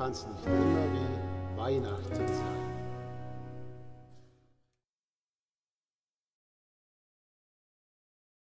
kann es nicht immer wie Weihnachten sein.